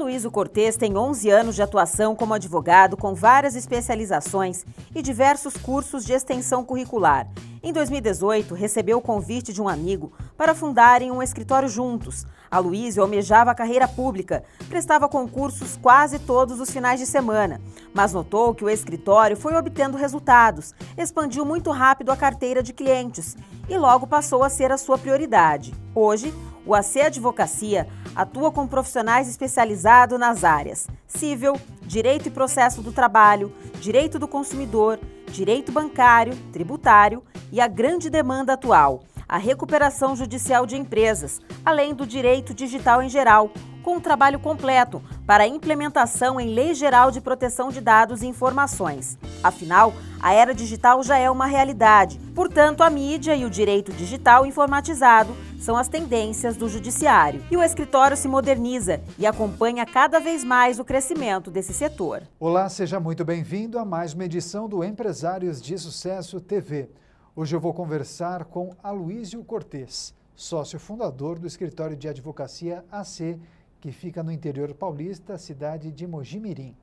Aloysio Cortes tem 11 anos de atuação como advogado com várias especializações e diversos cursos de extensão curricular. Em 2018, recebeu o convite de um amigo para fundarem um escritório juntos. Aloysio almejava a carreira pública, prestava concursos quase todos os finais de semana, mas notou que o escritório foi obtendo resultados, expandiu muito rápido a carteira de clientes e logo passou a ser a sua prioridade. Hoje, o AC Advocacia atua com profissionais especializados nas áreas civil, direito e processo do trabalho, direito do consumidor, direito bancário, tributário e a grande demanda atual, a recuperação judicial de empresas, além do direito digital em geral, com um trabalho completo para a implementação em Lei Geral de Proteção de Dados e Informações. Afinal, a era digital já é uma realidade. Portanto, a mídia e o direito digital informatizado são as tendências do judiciário. E o escritório se moderniza e acompanha cada vez mais o crescimento desse setor. Olá, seja muito bem-vindo a mais uma edição do Empresários de Sucesso TV. Hoje eu vou conversar com Aloísio Cortes, sócio fundador do escritório de advocacia AC, que fica no interior paulista, cidade de Mojimirim.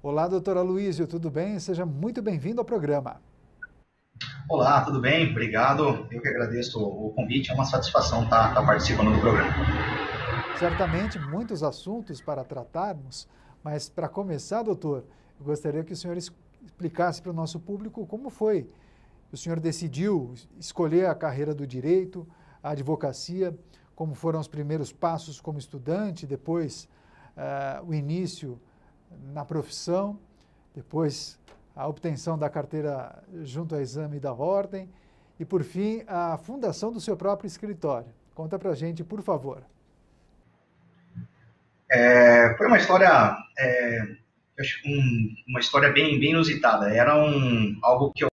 Olá, doutor Aloysio, tudo bem? Seja muito bem-vindo ao programa. Olá, tudo bem? Obrigado. Eu que agradeço o convite. É uma satisfação estar, estar participando do programa. Certamente, muitos assuntos para tratarmos, mas para começar, doutor, eu gostaria que o senhor explicasse para o nosso público como foi. O senhor decidiu escolher a carreira do direito, a advocacia, como foram os primeiros passos como estudante, depois uh, o início na profissão, depois a obtenção da carteira junto ao exame da ordem e, por fim, a fundação do seu próprio escritório. Conta para gente, por favor. É, foi uma história, é, um, uma história bem, bem inusitada. Era um, algo que eu,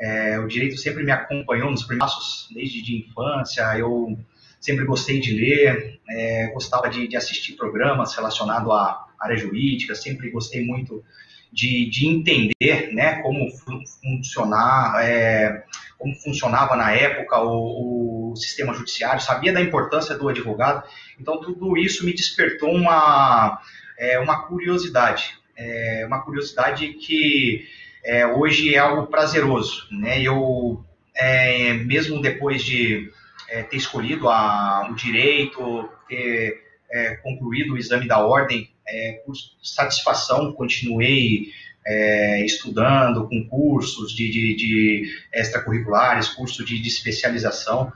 é, o direito sempre me acompanhou nos primeiros desde de infância. Eu sempre gostei de ler, é, gostava de, de, assistir programas relacionados à área jurídica, sempre gostei muito de, de entender né, como funcionar, é, como funcionava na época o, o, sistema judiciário, sabia da importância do advogado, então tudo isso me despertou uma, é, uma curiosidade, é, uma curiosidade que é, hoje é algo prazeroso, né? Eu é, mesmo depois de é, ter escolhido a, o direito, ter é, concluído o exame da ordem, é, por satisfação, continuei é, estudando com cursos de, de, de extracurriculares, curso de, de especialização.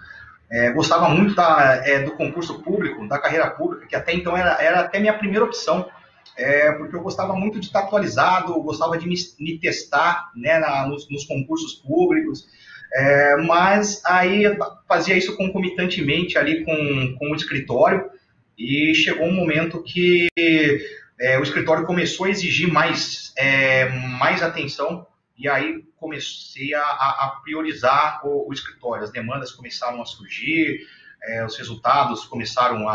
É, gostava muito da, é, do concurso público, da carreira pública, que até então era, era até minha primeira opção, é, porque eu gostava muito de estar atualizado, gostava de me, me testar né, na, nos, nos, concursos públicos, é, mas aí fazia isso concomitantemente ali com, com o escritório, e chegou um momento que é, o escritório começou a exigir mais, é, mais atenção e aí comecei a, a priorizar o, o, escritório. As demandas começaram a surgir, é, os resultados começaram a,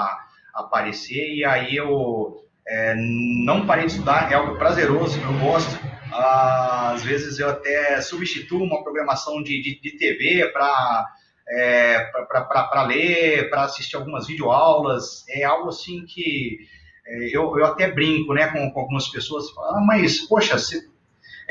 a, aparecer e aí eu é, não parei de estudar, é algo prazeroso, eu gosto. Ah, às vezes eu até substituo uma programação de, de, de TV para é, para ler, para assistir algumas videoaulas, é algo assim que é, eu, eu até brinco né, com, com algumas pessoas, ah, mas, poxa, se,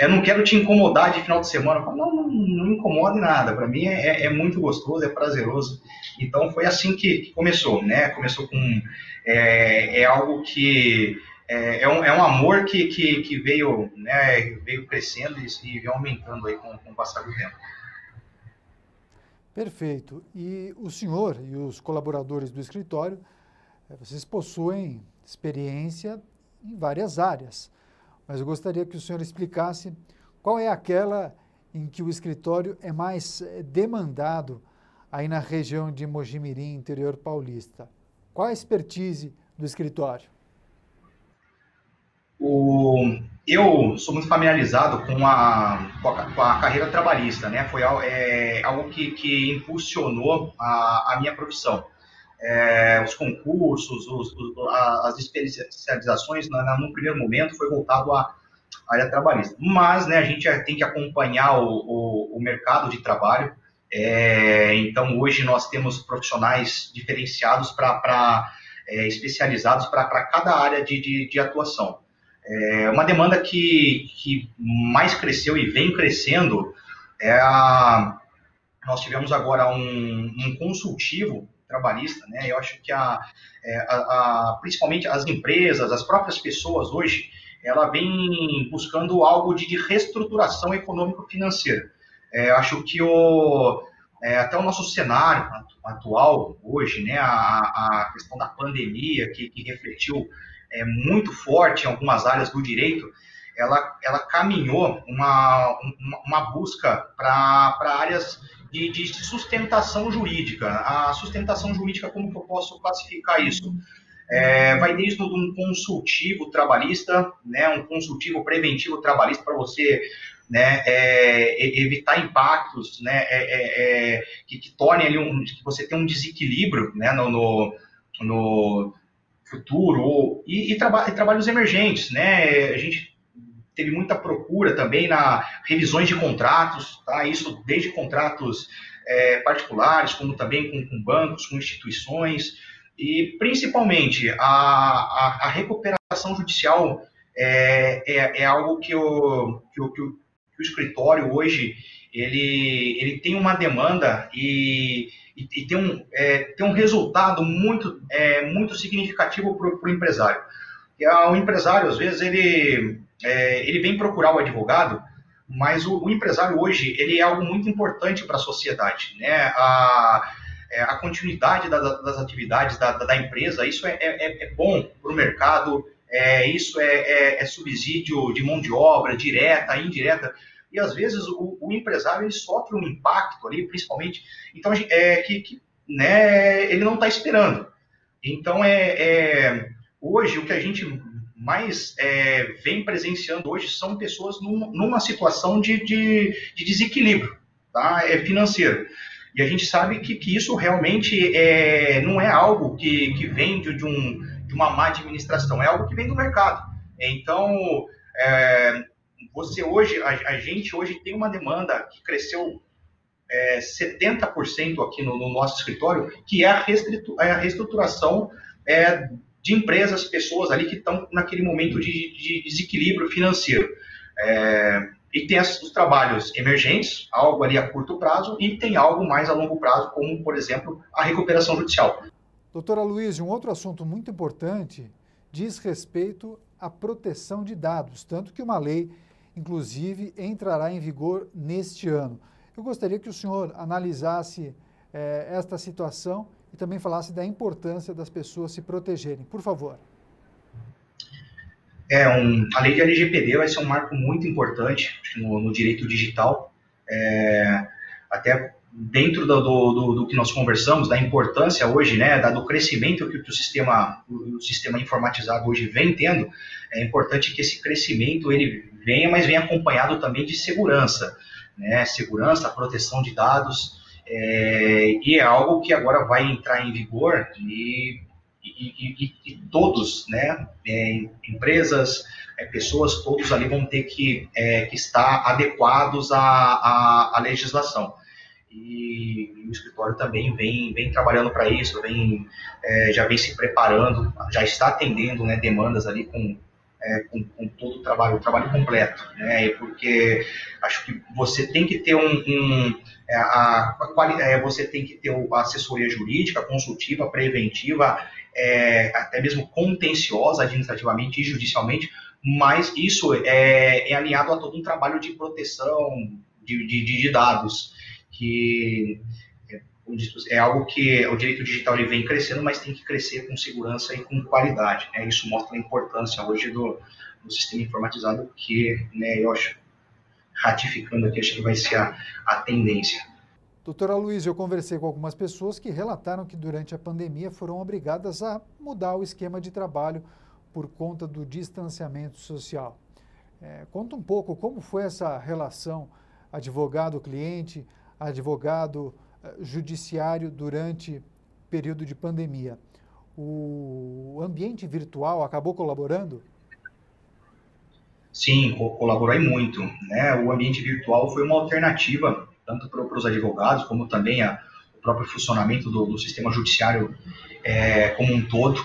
eu não quero te incomodar de final de semana. Falo, não, não, não incomode nada, para mim é, é, é, muito gostoso, é prazeroso. Então foi assim que, que começou, né? Começou com. É, é algo que. É, é, um, é um amor que, que, que veio, né, veio crescendo e, e aumentando aí com, com o passar do tempo. Perfeito. E o senhor e os colaboradores do escritório, eh, vocês possuem experiência em várias áreas, mas eu gostaria que o senhor explicasse qual é aquela em que o escritório é mais eh, demandado aí na região de Mojimirim, interior paulista. Qual a expertise do escritório? O, eu sou muito familiarizado com a, com a, com a carreira trabalhista, né? Foi é, algo que, que impulsionou a, a minha profissão. É, os concursos, os, os, as especializações, na, na, no primeiro momento, foi voltado à área trabalhista. Mas né, a gente tem que acompanhar o, o, o mercado de trabalho. É, então, hoje nós temos profissionais diferenciados para é, especializados para cada área de, de, de atuação. É uma demanda que, que mais cresceu e vem crescendo é a, nós tivemos agora um, um consultivo trabalhista, né? Eu acho que a, é, a, a, principalmente as empresas, as próprias pessoas hoje, ela vem buscando algo de, de reestruturação econômico-financeira. É, acho que o, é, até o nosso cenário atual hoje, né, a, a questão da pandemia que, que refletiu é, muito forte em algumas áreas do direito, ela, ela caminhou uma, uma, uma busca para áreas de, de, sustentação jurídica. A sustentação jurídica, como que eu posso classificar isso? É, vai desde um consultivo trabalhista, né, um consultivo preventivo trabalhista para você né, é, evitar impactos né, é, é, é que, que tornem ali um, que você tem um desequilíbrio né, no, no, no futuro e, e, traba, e, trabalhos emergentes, né? A gente teve muita procura também na revisões de contratos, tá? Isso desde contratos é, particulares, como também com, com, bancos, com instituições e principalmente a, a, a recuperação judicial é, é, é, algo que o, que o, que o, que o escritório hoje ele, ele tem uma demanda e e, e tem, um, é, tem um resultado muito, é, muito significativo para o empresário. E, o empresário, às vezes, ele, é, ele vem procurar o advogado, mas o, o empresário hoje ele é algo muito importante para a sociedade. Né? A, é, a continuidade da, das atividades da, da, empresa, isso é, é, é bom para o mercado, é, isso é, é, subsídio de mão de obra, direta, indireta e às vezes o, o empresário ele sofre um impacto ali, principalmente, então é que, que né, ele não está esperando. Então é, é, hoje o que a gente mais é, vem presenciando hoje são pessoas num, numa situação de, de, de, desequilíbrio tá? é financeiro. E a gente sabe que, que isso realmente é, não é algo que, que vem de, de, um, de uma má administração, é algo que vem do mercado. Então, é, você hoje, a, a, gente hoje tem uma demanda que cresceu é, 70% aqui no, no, nosso escritório, que é a, é a reestruturação é, de empresas, pessoas ali que estão naquele momento de, de desequilíbrio financeiro. É, e tem os trabalhos emergentes, algo ali a curto prazo, e tem algo mais a longo prazo, como, por exemplo, a recuperação judicial. Doutora Luiz, um outro assunto muito importante diz respeito à proteção de dados, tanto que uma lei inclusive entrará em vigor neste ano. Eu gostaria que o senhor analisasse eh, esta situação e também falasse da importância das pessoas se protegerem. Por favor. É, um, a lei de LGPD vai ser um marco muito importante no, no direito digital, é, até dentro do, do, do, que nós conversamos, da importância hoje, né, do crescimento que, o, sistema, o, sistema informatizado hoje vem tendo, é importante que esse crescimento ele venha, mas venha acompanhado também de segurança, né, segurança, proteção de dados, é, e é algo que agora vai entrar em vigor e, e, e, e todos, né, é, empresas, é, pessoas, todos ali vão ter que, é, que estar adequados à, à, à legislação e o escritório também vem, vem trabalhando para isso, vem, é, já vem se preparando, já está atendendo né, demandas ali com, é, com, com, todo o trabalho, o trabalho completo, né, porque acho que você tem que ter um, um é, a, a, é, você tem que ter a assessoria jurídica, consultiva, preventiva, é, até mesmo contenciosa administrativamente e judicialmente, mas isso é, é alinhado a todo um trabalho de proteção de, de, de dados que é, algo que o direito digital ele vem crescendo, mas tem que crescer com segurança e com qualidade. Né? Isso mostra a importância hoje do, do sistema informatizado, que né, eu acho, ratificando aqui, acho que vai ser a, a tendência. Doutora Luiz, eu conversei com algumas pessoas que relataram que durante a pandemia foram obrigadas a mudar o esquema de trabalho por conta do distanciamento social. É, conta um pouco como foi essa relação advogado-cliente, advogado eh, judiciário durante período de pandemia. O ambiente virtual acabou colaborando? Sim, colaborou muito. Né? O ambiente virtual foi uma alternativa tanto para os advogados como também a, o próprio funcionamento do, do sistema judiciário é, como um todo.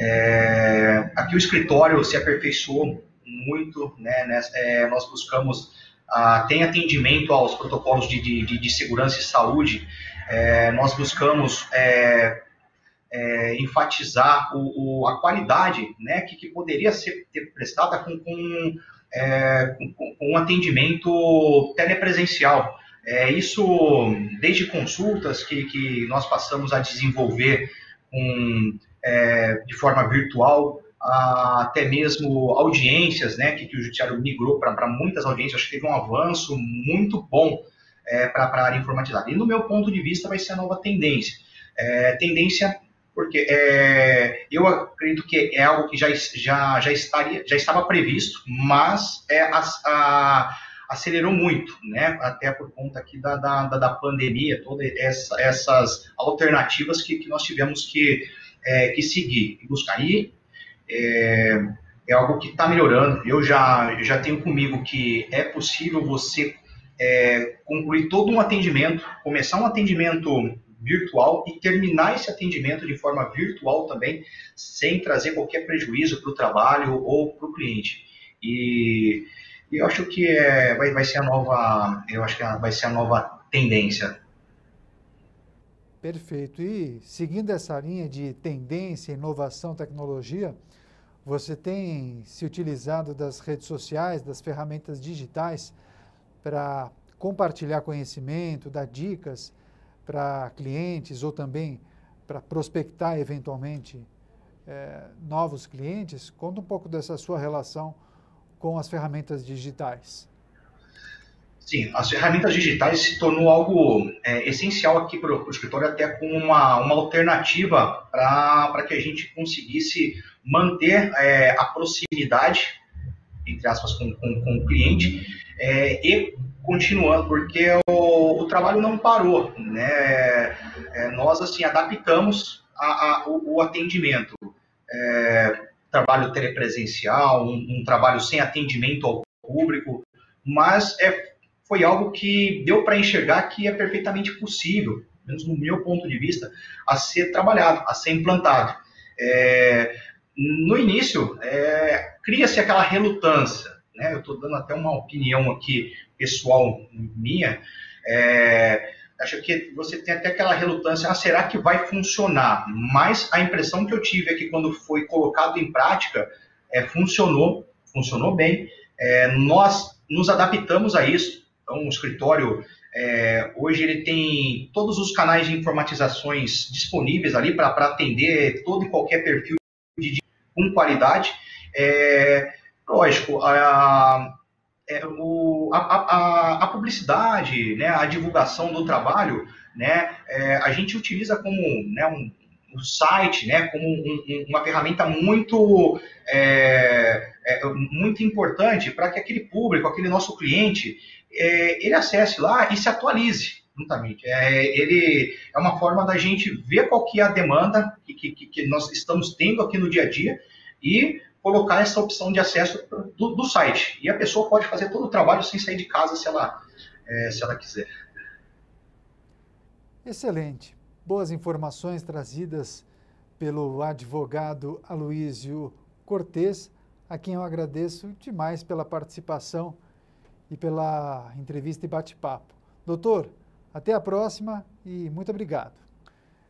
É, aqui o escritório se aperfeiçoou muito, né, nessa, é, nós buscamos, ah, tem atendimento aos protocolos de, de, de segurança e saúde, é, nós buscamos é, é, enfatizar o, o, a qualidade né, que, que poderia ser prestada com, com, é, com, com um atendimento telepresencial. É, isso desde consultas que, que nós passamos a desenvolver com, é, de forma virtual, até mesmo audiências, né, que, que o judiciário migrou para muitas audiências, acho que teve um avanço muito bom é, para a área informatizada. E no meu ponto de vista vai ser a nova tendência. É, tendência porque é, eu acredito que é algo que já, já, já, estaria, já estava previsto, mas é, a, a, acelerou muito, né? até por conta aqui da, da, da pandemia, todas essa, essas alternativas que, que nós tivemos que, é, que seguir e buscar. E é, é algo que está melhorando. Eu já, já tenho comigo que é possível você é, concluir todo um atendimento, começar um atendimento virtual e terminar esse atendimento de forma virtual também, sem trazer qualquer prejuízo para o trabalho ou para o cliente. E, e, eu acho que é, vai, vai ser a nova, eu acho que vai ser a nova tendência. Perfeito. E seguindo essa linha de tendência, inovação, tecnologia, você tem se utilizado das redes sociais, das ferramentas digitais para compartilhar conhecimento, dar dicas para clientes ou também para prospectar eventualmente é, novos clientes? Conta um pouco dessa sua relação com as ferramentas digitais. Sim, as ferramentas digitais se tornou algo é, essencial aqui para o escritório, até como uma, uma alternativa para que a gente conseguisse manter é, a proximidade, entre aspas, com, com, com o cliente é, e continuando, porque o, o, trabalho não parou, né? É, nós, assim, adaptamos a, a, o, o, atendimento. É, trabalho telepresencial, um, um, trabalho sem atendimento ao público, mas é, foi algo que deu para enxergar que é perfeitamente possível, menos no meu ponto de vista, a ser trabalhado, a ser implantado. É, no início, é, cria-se aquela relutância, né? Eu estou dando até uma opinião aqui pessoal minha. É, acho que você tem até aquela relutância, ah, será que vai funcionar? Mas a impressão que eu tive é que quando foi colocado em prática, é, funcionou, funcionou bem. É, nós nos adaptamos a isso. Então, o escritório é, hoje ele tem todos os canais de informatizações disponíveis ali para atender todo e qualquer perfil de, com qualidade. É, lógico, a, é, o, a, a, a, publicidade, né, a divulgação do trabalho, né, é, a gente utiliza como né, um, um site, né, como um, uma ferramenta muito, é, é muito importante para que aquele público, aquele nosso cliente, é, ele acesse lá e se atualize juntamente. É, ele é uma forma da gente ver qual que é a demanda que, que, que nós estamos tendo aqui no dia a dia e colocar essa opção de acesso do, do, site. E a pessoa pode fazer todo o trabalho sem sair de casa se ela, é, se ela quiser. Excelente. Boas informações trazidas pelo advogado Aloísio Cortes, a quem eu agradeço demais pela participação e pela entrevista e bate-papo. Doutor, até a próxima e muito obrigado.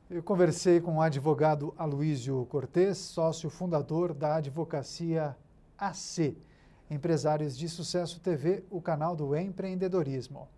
Eu conversei com o advogado Aloísio Cortes, sócio fundador da advocacia AC, Empresários de Sucesso TV, o canal do empreendedorismo.